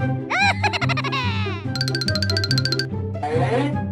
Hey!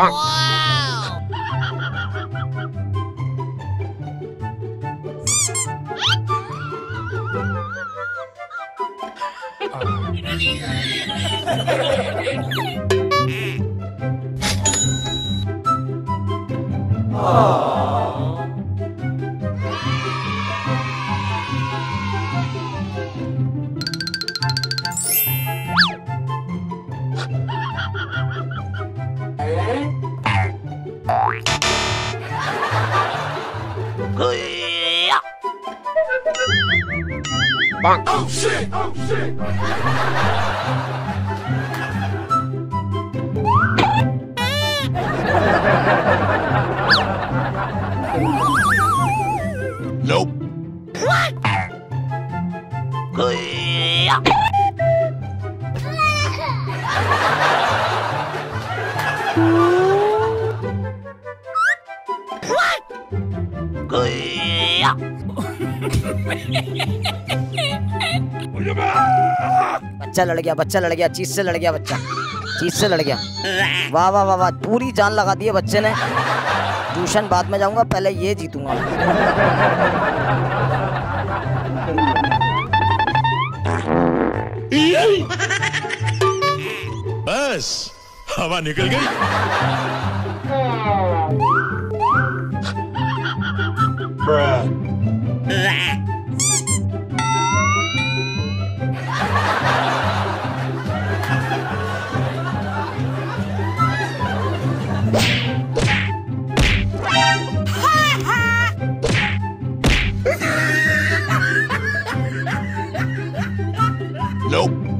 빵. 아. Oh shit! Oh shit! Nope. What? बच्चा लड़ गया बच्चा लड़ गया चीज़ से लड़ गया बच्चा चीज़ से लड़ गया। वाह वाह वाह वाह पूरी जान लगा दी है बच्चे ने। ट्यूशन बाद में जाऊँगा पहले ये जीतूँगा। बस हवा निकल गई। Nope.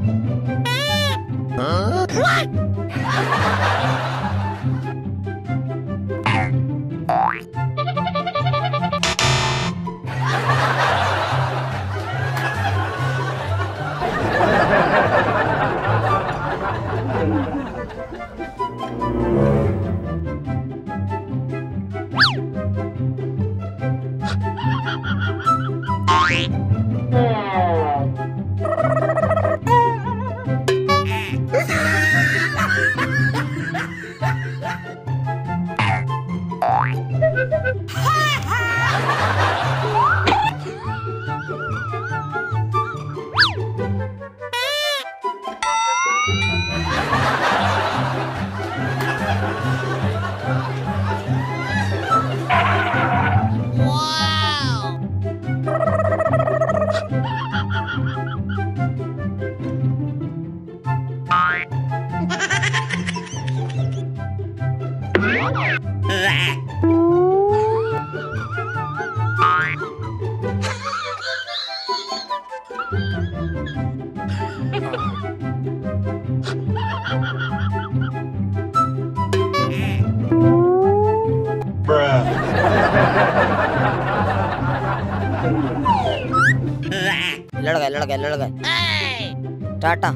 Tata.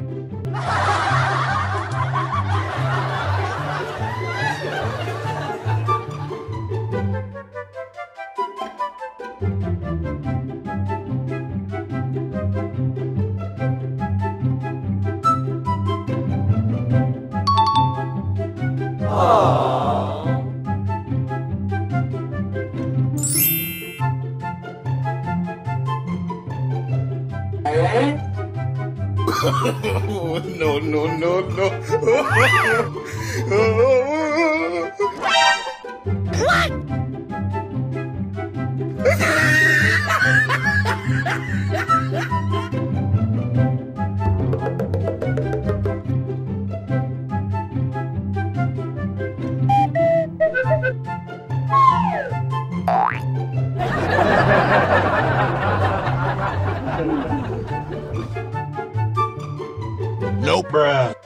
no, no, no, no. Nope. Bruh.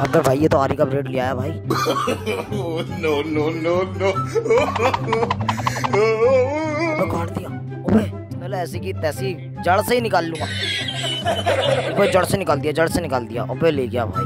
अबे भाई ये तो आरी का ब्रेड लिया है भाई। No, no, no, no. काट दिया। अबे पहले ऐसी की तैसी जड़ से ही निकाल लूँगा। अबे जड़ से निकाल दिया जड़ से निकाल दिया। अबे ले गया भाई।